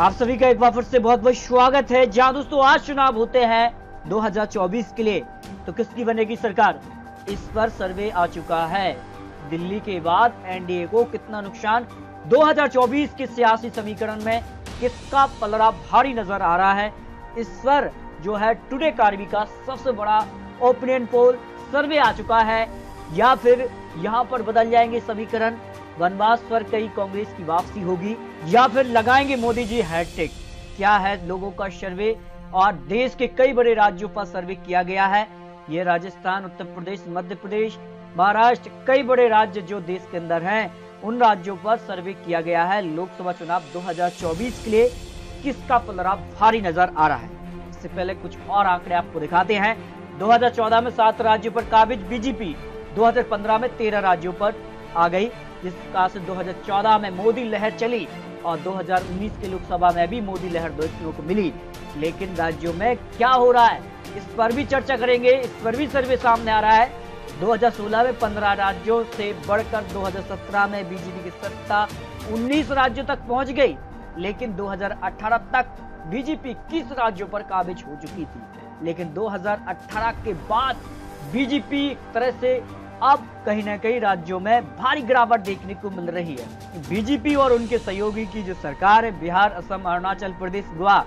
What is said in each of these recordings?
आप सभी का एक बार फिर से बहुत बहुत स्वागत है। जहाँ दोस्तों, आज चुनाव होते हैं 2024 के लिए। तो किसकी बनेगी सरकार? इस पर सर्वे आ चुका है। दिल्ली के बाद एनडीए को कितना नुकसान? 2024 के सियासी समीकरण में किसका पलड़ा भारी नज़र आ रहा है? इस पर जो है टुडे कार्बी का सबसे बड़ा ओपिनियन पोल सर्वे आ चुका है। या फिर यहाँ पर बदल जाएँगे समीकरण? वनवास पर कई कांग्रेस की वापसी होगी या फिर लगाएँगे मोदी जी हैट्रिक? क्या है लोगों का सर्वे? और देश के कई बड़े राज्यों पर सर्वे किया गया है। ये राजस्थान, उत्तर प्रदेश, मध्य प्रदेश, महाराष्ट्र, कई बड़े राज्य जो देश के अंदर हैं, उन राज्यों पर सर्वे किया गया है लोकसभा चुनाव 2024 के लिए। किसका पलरा भारी नज़र आ रहा है? इससे पहले कुछ और आंकड़े आपको दिखाते हैं। 2014 में सात राज्यों पर काबिज बीजेपी 2015 में तेरह राज्यों पर आ गई। जिसका से 2014 में मोदी लहर चली और 2019 के लोकसभा में भी मोदी लहर देखने को मिली। लेकिन राज्यों में क्या हो रहा है? इस पर भी चर्चा करेंगे, इस पर भी सर्वे सामने आ रहा है। 2016 में 15 राज्यों से बढ़कर 2017 में बीजेपी की सत्ता 19 राज्यों तक पहुँच गई। लेकिन 2018 तक बीजेपी किस राज्यों पर काबिज हो चुकी थी। लेकिन 2018 के बाद बीजेपी तरह से अब कहीं ना कहीं राज्यों में भारी गिरावट देखने को मिल रही है। बीजेपी और उनके सहयोगी की जो सरकार है, बिहार, असम, अरुणाचल प्रदेश, गोवा,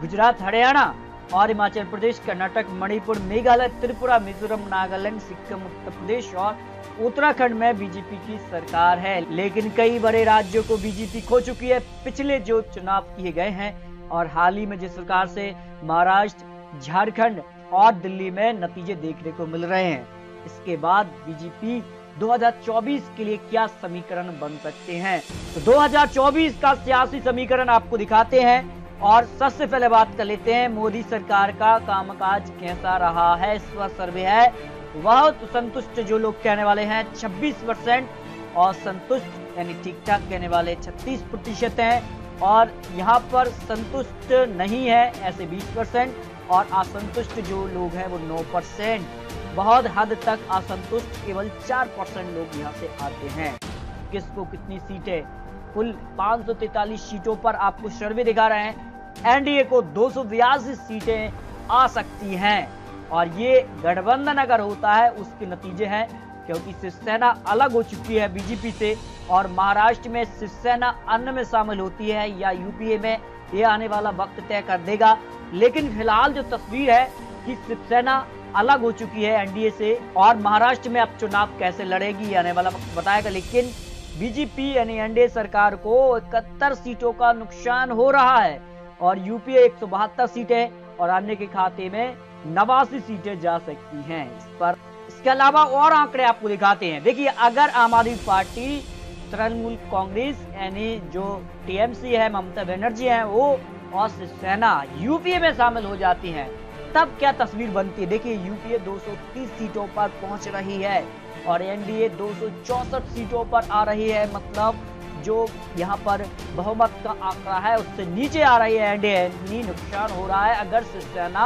गुजरात, हरियाणा और हिमाचल प्रदेश, कर्नाटक, मणिपुर, मेघालय, त्रिपुरा, मिजोरम, नागालैंड, सिक्किम, उत्तर प्रदेश और उत्तराखंड में बीजेपी की सरकार है। लेकिन कई बड़े राज्यों को बीजेपी खो चुकी है। पिछले जो चुनाव किए गए हैं और हाल ही में जिस सरकार से महाराष्ट्र, झारखंड और दिल्ली में नतीजे देखने को मिल रहे हैं। इसके बाद बीजेपी 2024 के लिए क्या समीकरण बन सकते हैं? तो 2024 का सियासी समीकरण आपको दिखाते हैं और सबसे पहले बात कर लेते हैं, मोदी सरकार का कामकाज कैसा रहा है? इस पर सर्वे है, वह तो संतुष्ट जो लोग कहने वाले हैं 26 परसेंट और संतुष्ट यानी ठीक ठाक कहने वाले 36 प्रतिशत हैं और यहाँ पर संतुष्ट नहीं है, ऐसे 20 परसेंट और असंतुष्ट जो लोग हैं वो 9 परसेंट। बहुत हद तक असंतुष्ट, केवल 4 परसेंट लोग यहाँ से आते हैं। किसको कितनी सीटें? कुल 543 सीटों पर आपको सर्वे दिखा रहे हैं। एनडीए को दो सीटें आ सकती हैं। और ये गठबंधन अगर होता है, उसके नतीजे हैं, क्योंकि शिवसेना अलग हो चुकी है बीजेपी से, और महाराष्ट्र में शिवसेना अन्य में शामिल होती है, या यूपीए में, ये आने वाला वक्त तय कर देगा। लेकिन फ़िलहाल जो तस्वीर है कि शिवसेना अलग हो चुकी है एनडीए से और महाराष्ट्र में अब चुनाव कैसे लड़ेगी आने वाला वक्त बताएगा, लेकिन बीजेपी यानी एनडीए सरकार को इकहत्तर सीटों का नुकसान हो रहा है और यूपीए एक सौ बहत्तर सीटें और अन्य के खाते में नवासी सीटें जा सकती हैं। इस पर इसके अलावा और आंकड़े आपको दिखाते हैं। देखिए, अगर आम आदमी पार्टी, तृणमूल कांग्रेस यानी जो टीएमसी है, ममता बनर्जी है, वो और सेना यूपीए में शामिल हो जाती हैं। तब क्या तस्वीर बनती है? देखिए यूपीए 230 सीटों पर पहुँच रही है और एनडीए दो सीटों पर आ रही है। मतलब जो यहाँ पर बहुमत का आंकड़ा है, उससे नीचे आ रही है एनडीए नुकसान हो रहा है। अगर शिवसेना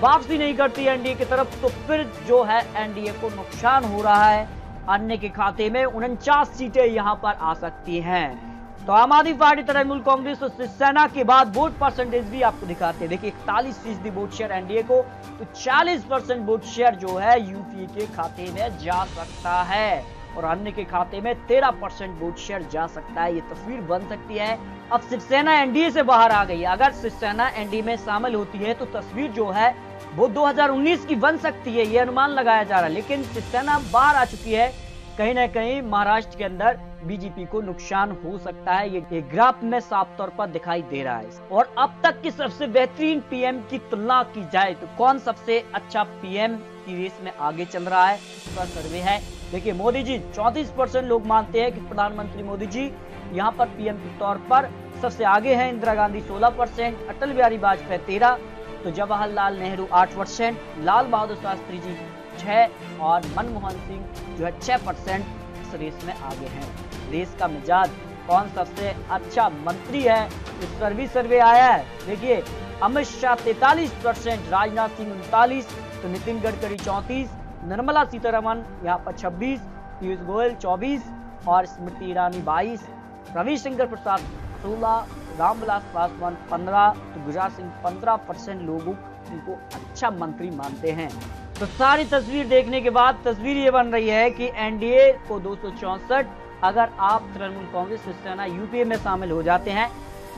वापसी नहीं करती एनडीए की तरफ़ तो फिर जो है एनडीए को नुकसान हो रहा है। अन्य के खाते में उनचास सीटें यहाँ पर आ सकती हैं। तो आम आदमी पार्टी तृणमूल कांग्रेस और शिवसेना के बाद वोट परसेंटेज भी आपको दिखाते हैं। देखिए, इकतालीस फ़ीसदी वोट शेयर एनडीए को तो 40 परसेंट वोट शेयर जो है यूपीए के खाते में जा सकता है। और अन्य के खाते में 13 परसेंट वोट शेयर जा सकता है। ये तस्वीर बन सकती है। अब शिवसेना एनडीए से बाहर आ गई अगर शिवसेना एनडीए में शामिल होती है तो तस्वीर जो है, वो 2019 की बन सकती है। ये अनुमान लगाया जा रहा है। लेकिन शिवसेना बाहर आ चुकी है। कहीं ना कहीं महाराष्ट्र के अंदर बीजेपी को नुकसान हो सकता है। ये ग्राफ में साफ़ तौर पर दिखाई दे रहा है। और अब तक की सबसे बेहतरीन पीएम की तुलना की जाए तो कौन सबसे अच्छा पीएम की रेस में आगे चल रहा है इसका सर्वे है। देखिए, मोदी जी, चौतीस परसेंट लोग मानते हैं कि प्रधानमंत्री मोदी जी यहाँ पर पीएम के तौर पर सबसे आगे हैं। इंदिरा गांधी 16 परसेंट, अटल बिहारी वाजपेयी तेरह। तो जवाहरलाल नेहरू आठ परसेंट, लाल बहादुर शास्त्री जी छह और मनमोहन सिंह जो है छह परसेंट इस रेस में आगे हैं। देश का मिजाज कौन सबसे अच्छा मंत्री है? इस पर भी सर्वे आया है। देखिए, अमित शाह तैतालीस परसेंट, राजनाथ सिंह उनतालीस तो नितिन गडकरी चौंतीस, निर्मला सीतारमन यहाँ पर छब्बीस, पीयूष गोयल चौबीस और स्मृति ईरानी बाईस, रविशंकर प्रसाद सोलह, रामविलास पासवान 15 तो गुजरात सिंह 15 परसेंट लोगों इनको अच्छा मंत्री मानते हैं। तो सारी तस्वीर देखने के बाद तस्वीर ये बन रही है कि एनडीए को दो अगर आप तृणमूल कांग्रेस, शिवसेना, यूपीए में शामिल हो जाते हैं,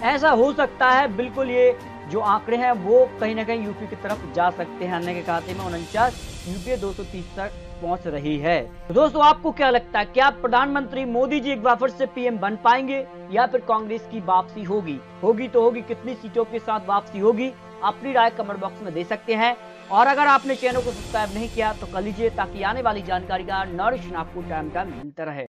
ऐसा हो सकता है, बिल्कुल ये जो आंकड़े हैं, वो कहीं ना कहीं यूपी की तरफ़ जा सकते हैं। अन्य के खाते में उनचास, यूपीए दो तक पहुँच रही है। तो दोस्तों, आपको क्या लगता है, क्या प्रधानमंत्री मोदी जी एक बार फिर से पीएम बन पाएँगे या फिर कांग्रेस की वापसी होगी? होगी तो होगी, कितनी सीटों के साथ वापसी होगी, अपनी राय कमेंट बॉक्स में दे सकते हैं। और अगर आपने चैनल को सब्सक्राइब नहीं किया तो कर लीजिए ताकि आने वाली जानकारी का नरिश आपको टाइम टाइम मिलता रहे।